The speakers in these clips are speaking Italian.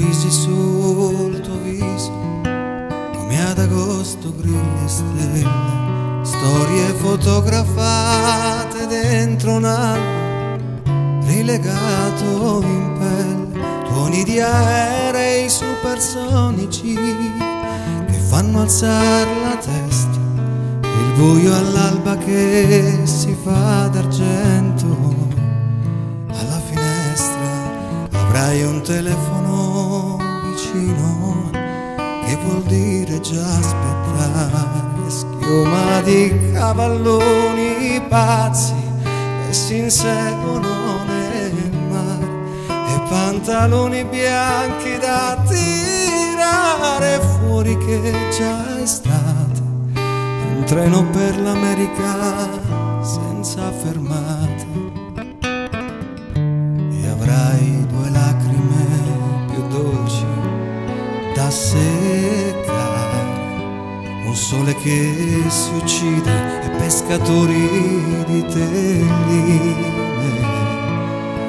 sorrisi sul tuo viso, come ad agosto grilli e stelle, storie fotografate dentro un album, rilegato in pelle, tuoni di aerei supersonici che fanno alzare la testa, il buio all'alba che si fa d'argento. Avrai un telefono schiuma di cavalloni pazzi che si inseguono nel mare e pantaloni bianchi da tirare fuori che già è stato. Un treno per l'America senza fermata un sole che si uccide e pescatori di telline.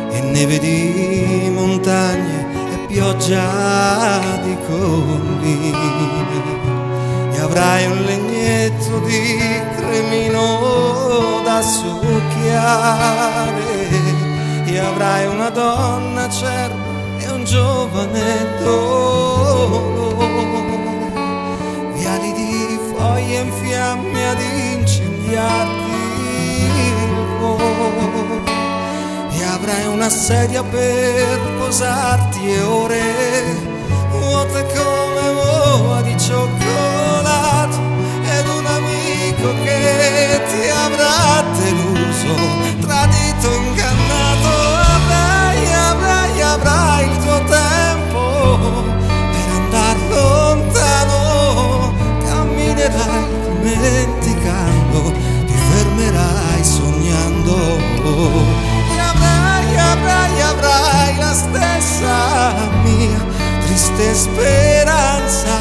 E neve di montagne e pioggia di colline. E avrai un legnetto di cremino da succhiare. E avrai una donna acerba e un giovane dolore viali di foglie in fiamme ad incendiarti il e avrai una sedia per posarti e ore vuote come uova di cioccolato. Ed un amico che ti avrà deluso, triste speranza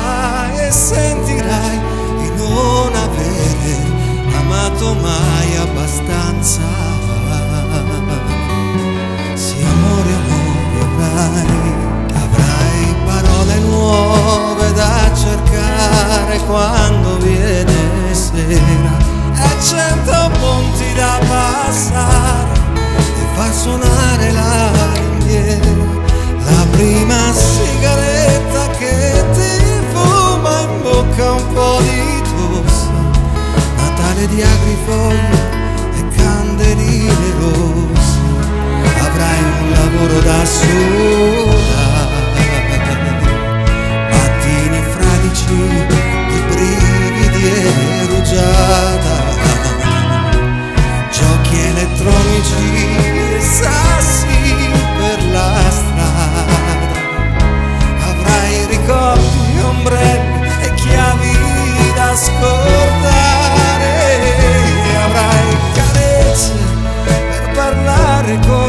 e sentirai di non avere amato mai abbastanza. barco.